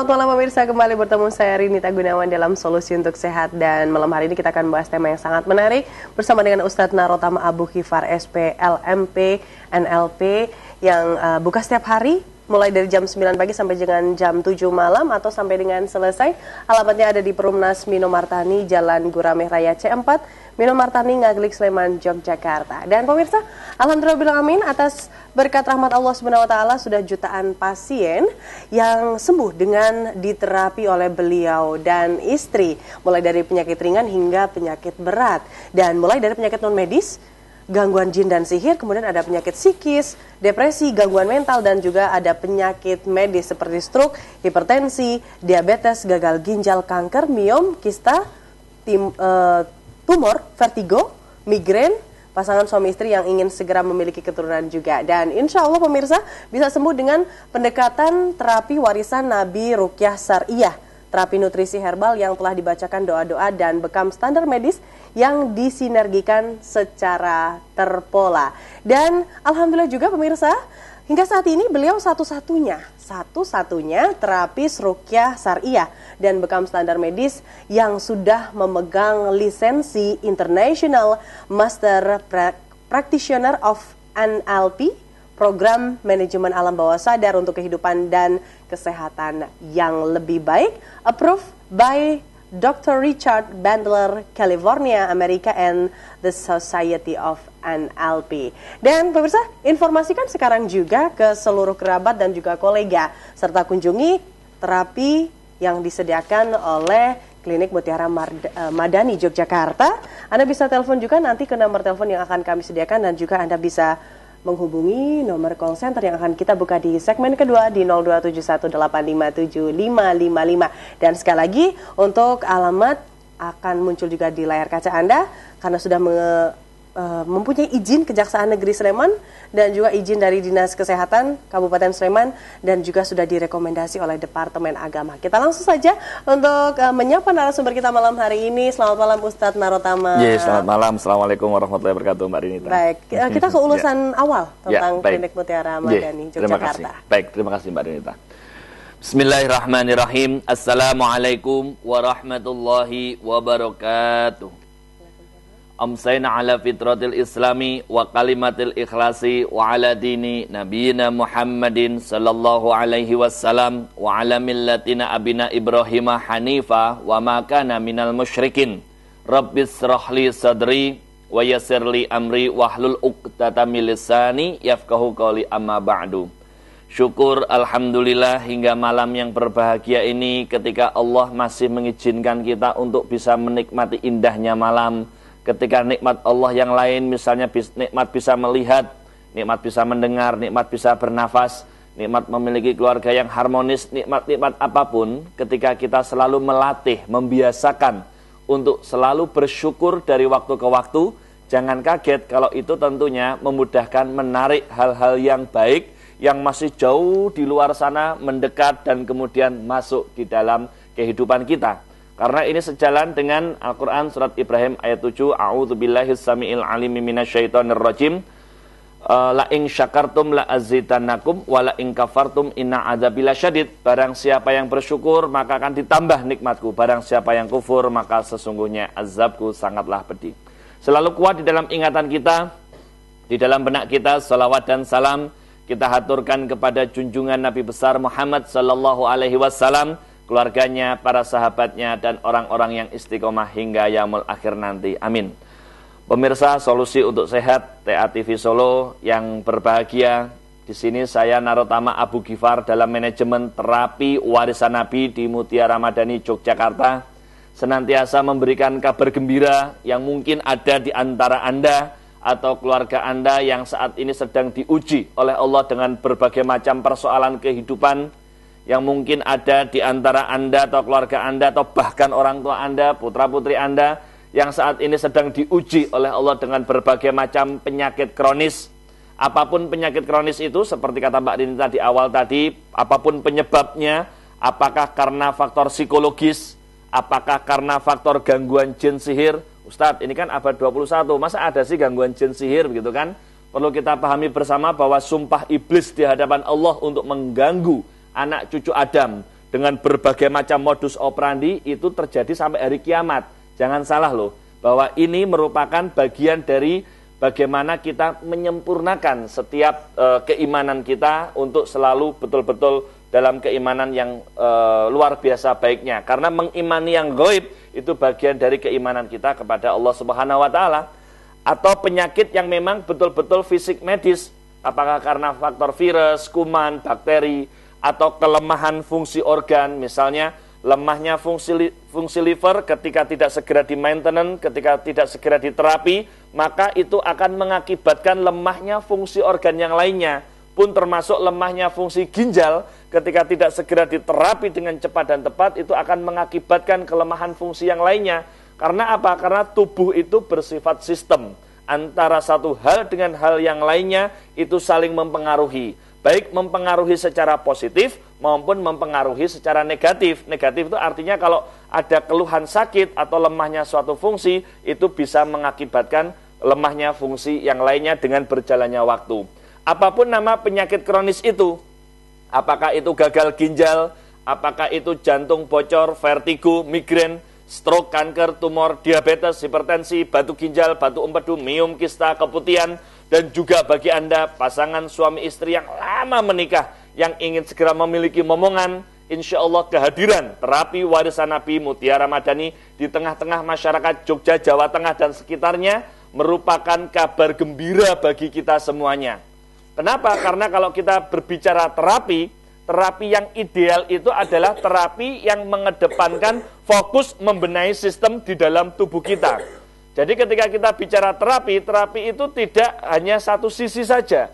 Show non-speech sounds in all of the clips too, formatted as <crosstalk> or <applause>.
Selamat malam pemirsa. Kembali bertemu saya Rinita Gunawan dalam Solusi untuk Sehat dan malam hari ini kita akan membahas tema yang sangat menarik bersama dengan Ustadz Narotama Abu Khifar SP LMP NLP yang uh, buka setiap hari mulai dari jam 9 pagi sampai dengan jam 7 malam atau sampai dengan selesai. Alamatnya ada di Perumnas Mino Martani, Jalan Gurameh Raya C4, Mino Martani, Ngaglik, Sleman, Yogyakarta. Dan pemirsa, Alhamdulillah amin atas berkat rahmat Allah Subhanahu wa taala sudah jutaan pasien yang sembuh dengan diterapi oleh beliau dan istri, mulai dari penyakit ringan hingga penyakit berat dan mulai dari penyakit non medis gangguan jin dan sihir, kemudian ada penyakit psikis, depresi, gangguan mental, dan juga ada penyakit medis seperti stroke, hipertensi, diabetes, gagal ginjal, kanker, miom, kista, tim, uh, tumor, vertigo, migrain, pasangan suami istri yang ingin segera memiliki keturunan juga. Dan insya Allah pemirsa bisa sembuh dengan pendekatan terapi warisan Nabi Rukyah Sariyah terapi nutrisi herbal yang telah dibacakan doa-doa dan bekam standar medis yang disinergikan secara terpola. Dan alhamdulillah juga pemirsa, hingga saat ini beliau satu-satunya, satu-satunya terapis rukyah syariah dan bekam standar medis yang sudah memegang lisensi International Master Practitioner of NLP program manajemen alam bawah sadar untuk kehidupan dan kesehatan yang lebih baik approved by Dr. Richard Bandler, California, Amerika, and the Society of NLP. Dan pemirsa, informasikan sekarang juga ke seluruh kerabat dan juga kolega, serta kunjungi terapi yang disediakan oleh Klinik Mutiara eh, Madani Yogyakarta. Anda bisa telepon juga nanti ke nomor telepon yang akan kami sediakan dan juga Anda bisa menghubungi nomor call center yang akan kita buka di segmen kedua di 02718575555. Dan sekali lagi untuk alamat akan muncul juga di layar kaca Anda karena sudah uh, mempunyai izin Kejaksaan Negeri Sleman dan juga izin dari Dinas Kesehatan Kabupaten Sleman dan juga sudah direkomendasi oleh Departemen Agama. Kita langsung saja untuk uh, menyapa narasumber kita malam hari ini. Selamat malam Ustadz Narotama. Ya, yes, selamat malam. Assalamualaikum warahmatullahi wabarakatuh Mbak Rinita. Baik, uh, kita ke ulasan <laughs> yeah. awal tentang yeah, Klinik Mutiara Madani, yeah, terima kasih. Baik, terima kasih Mbak Rinita. Bismillahirrahmanirrahim. Assalamualaikum warahmatullahi wabarakatuh amsayna ala fitratil islami wa kalimatil ikhlasi wa ala dini nabiyina Muhammadin sallallahu alaihi wasallam wa ala millatina abina Ibrahim hanifa wa ma kana minal musyrikin. Rabbis rahli sadri wa yassirli amri wahlul uqdatam min lisani yafqahu qawli amma ba'du. Syukur Alhamdulillah hingga malam yang berbahagia ini ketika Allah masih mengizinkan kita untuk bisa menikmati indahnya malam ketika nikmat Allah yang lain misalnya nikmat bisa melihat, nikmat bisa mendengar, nikmat bisa bernafas, nikmat memiliki keluarga yang harmonis, nikmat-nikmat apa pun ketika kita selalu melatih, membiasakan untuk selalu bersyukur dari waktu ke waktu, jangan kaget kalau itu tentunya memudahkan menarik hal-hal yang baik yang masih jauh di luar sana mendekat dan kemudian masuk di dalam kehidupan kita. Karena ini sejalan dengan Al-Quran surat Ibrahim ayat 7. A'udhu billahi sami'il alimi minasyaitonir rajim. Uh, la ing syakartum la azidannakum wa la ing kafartum inna adzabila syadid. Barang siapa yang bersyukur maka akan ditambah nikmatku. Barang siapa yang kufur maka sesungguhnya azabku sangatlah pedih. Selalu kuat di dalam ingatan kita, di dalam benak kita, salawat dan salam kita haturkan kepada junjungan Nabi besar Muhammad sallallahu alaihi wasallam keluarganya, para sahabatnya, dan orang-orang yang istiqomah hingga yaumul akhir nanti. Amin. Pemirsa solusi untuk sehat TA TV Solo yang berbahagia. Di sini saya Narotama Abu Gifar dalam manajemen terapi warisan Nabi di Mutiara Madani Yogyakarta. Senantiasa memberikan kabar gembira yang mungkin ada di antara Anda atau keluarga Anda yang saat ini sedang diuji oleh Allah dengan berbagai macam persoalan kehidupan yang mungkin ada di antara Anda atau keluarga Anda atau bahkan orang tua Anda, putra-putri Anda yang saat ini sedang diuji oleh Allah dengan berbagai macam penyakit kronis. Apa pun penyakit kronis itu seperti kata Mbak Dini tadi awal tadi, apa pun penyebabnya, apakah karena faktor psikologis, apakah karena faktor gangguan jin sihir? Ustadz, ini kan abad 21, masa ada sih gangguan jin sihir begitu kan? Perlu kita pahami bersama bahwa sumpah iblis di hadapan Allah untuk mengganggu anak cucu Adam dengan berbagai macam modus operandi itu terjadi sampai hari kiamat. Jangan salah loh, bahwa ini merupakan bagian dari bagaimana kita menyempurnakan setiap e, keimanan kita untuk selalu betul-betul dalam keimanan yang e, luar biasa baiknya. Karena mengimani yang goib itu bagian dari keimanan kita kepada Allah Subhanahu wa taala atau penyakit yang memang betul-betul fisik medis, apakah karena faktor virus, kuman, bakteri atau kelemahan fungsi organ, misalnya lemahnya fungsi fungsi liver ketika tidak segera di maintenance, ketika tidak segera diterapi, maka itu akan mengakibatkan lemahnya fungsi organ yang lainnya, pun termasuk lemahnya fungsi ginjal ketika tidak segera diterapi dengan cepat dan tepat itu akan mengakibatkan kelemahan fungsi yang lainnya. Karena apa? Karena tubuh itu bersifat sistem. Antara satu hal dengan hal yang lainnya itu saling mempengaruhi baik mempengaruhi secara positif maupun mempengaruhi secara negatif. Negatif itu artinya kalau ada keluhan sakit atau lemahnya suatu fungsi itu bisa mengakibatkan lemahnya fungsi yang lainnya dengan berjalannya waktu. Apa pun nama penyakit kronis itu, apakah itu gagal ginjal, apakah itu jantung bocor, vertigo, migrain, stroke, kanker, tumor, diabetes, hipertensi, batu ginjal, batu empedu, miom, kista, keputihan, dan juga bagi Anda pasangan suami istri yang lama menikah yang ingin segera memiliki momongan insya Allah kehadiran terapi warisan Nabi Mutiara Madani di tengah-tengah masyarakat Jogja, Jawa Tengah dan sekitarnya merupakan kabar gembira bagi kita semuanya. Kenapa? Karena kalau kita berbicara terapi, terapi yang ideal itu adalah terapi yang mengedepankan fokus membenahi sistem di dalam tubuh kita jadi ketika kita bicara terapi, terapi itu tidak hanya satu sisi saja.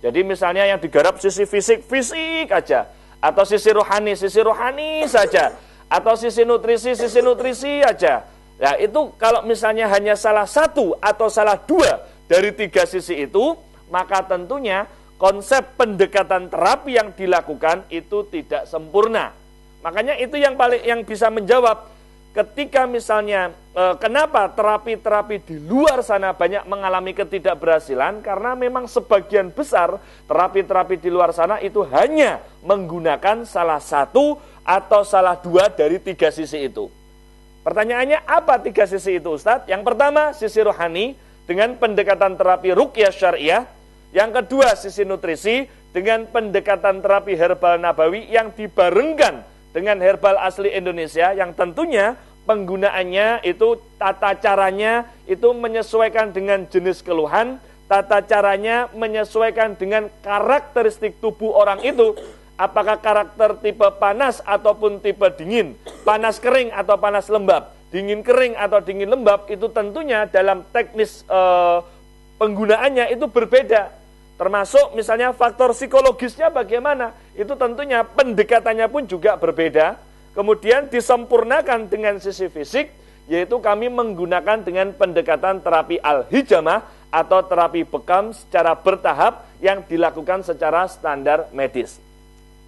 Jadi misalnya yang digarap sisi fisik, fisik aja. Atau sisi rohani, sisi rohani saja. Atau sisi nutrisi, sisi nutrisi aja. Ya itu kalau misalnya hanya salah satu atau salah dua dari tiga sisi itu, maka tentunya konsep pendekatan terapi yang dilakukan itu tidak sempurna. Makanya itu yang paling yang bisa menjawab ketika misalnya e, kenapa terapi-terapi di luar sana banyak mengalami ketidakberhasilan karena memang sebagian besar terapi-terapi di luar sana itu hanya menggunakan salah satu atau salah dua dari tiga sisi itu. Pertanyaannya apa tiga sisi itu Ustadz? Yang pertama sisi rohani dengan pendekatan terapi rukyah syariah. Yang kedua sisi nutrisi dengan pendekatan terapi herbal nabawi yang dibarengkan dengan herbal asli Indonesia yang tentunya penggunaannya itu tata caranya itu menyesuaikan dengan jenis keluhan, tata caranya menyesuaikan dengan karakteristik tubuh orang itu, apakah karakter tipe panas ataupun tipe dingin, panas kering atau panas lembab, dingin kering atau dingin lembab itu tentunya dalam teknis e, penggunaannya itu berbeda. Termasuk misalnya faktor psikologisnya bagaimana, itu tentunya pendekatannya pun juga berbeda. Kemudian disempurnakan dengan sisi fisik, yaitu kami menggunakan dengan pendekatan terapi al-hijamah atau terapi bekam secara bertahap yang dilakukan secara standar medis.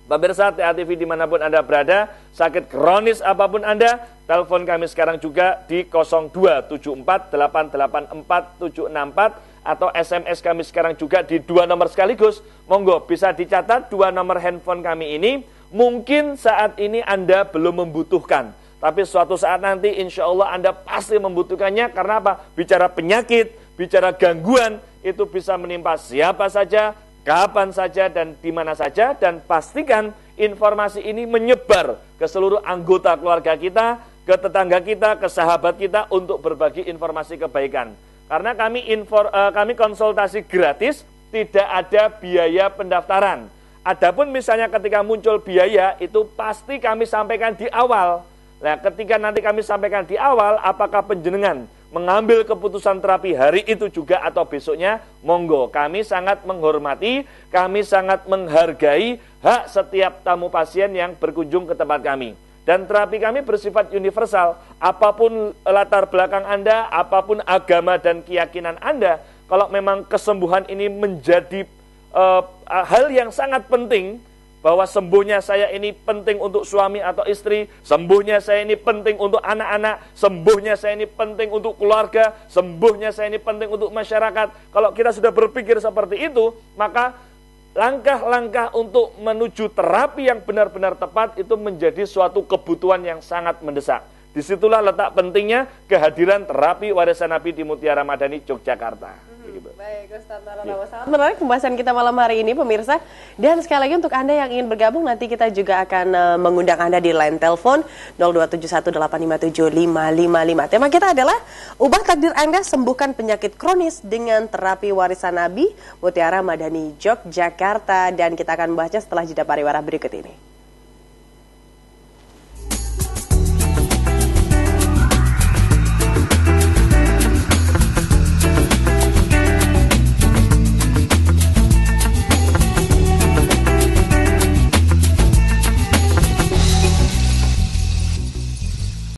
Pemirsa TA TV di mana pun Anda berada, sakit kronis apa pun Anda, telepon kami sekarang juga di 02748847764 atau SMS kami sekarang juga di dua nomor sekaligus. Monggo bisa dicatat dua nomor handphone kami ini. Mungkin saat ini Anda belum membutuhkan. Tapi suatu saat nanti insya Allah Anda pasti membutuhkannya karena apa? Bicara penyakit, bicara gangguan, itu bisa menimpa siapa saja, kapan saja, dan di mana saja. Dan pastikan informasi ini menyebar ke seluruh anggota keluarga kita, ke tetangga kita, ke sahabat kita untuk berbagi informasi kebaikan. Karena kami infor, uh, kami konsultasi gratis, tidak ada biaya pendaftaran. Adapun misalnya ketika muncul biaya itu pasti kami sampaikan di awal. Nah, ketika nanti kami sampaikan di awal, apakah penjenengan mengambil keputusan terapi hari itu juga atau besoknya, monggo. Kami sangat menghormati, kami sangat menghargai hak setiap tamu pasien yang berkunjung ke tempat kami. Dan terapi kami bersifat universal. Apa pun latar belakang Anda, apa pun agama dan keyakinan Anda, kalau memang kesembuhan ini menjadi uh, hal yang sangat penting, bahwa sembuhnya saya ini penting untuk suami atau istri, sembuhnya saya ini penting untuk anak-anak, sembuhnya saya ini penting untuk keluarga, sembuhnya saya ini penting untuk masyarakat. Kalau kita sudah berpikir seperti itu, maka langkah-langkah untuk menuju terapi yang benar-benar tepat itu menjadi suatu kebutuhan yang sangat mendesak. Di situlah letak pentingnya kehadiran terapi warisan Nabi di Mutiara Madani, Yogyakarta. Hmm, baik, Ustaz Narotama. Sangat menarik pembahasan kita malam hari ini, pemirsa. Dan sekali lagi untuk Anda yang ingin bergabung, nanti kita juga akan uh, mengundang Anda di line telepon 02718575555. Tema kita adalah ubah takdir Anda, sembuhkan penyakit kronis dengan terapi warisan Nabi, Mutiara Madani, Yogyakarta. Dan kita akan membahasnya setelah jeda pariwara berikut ini.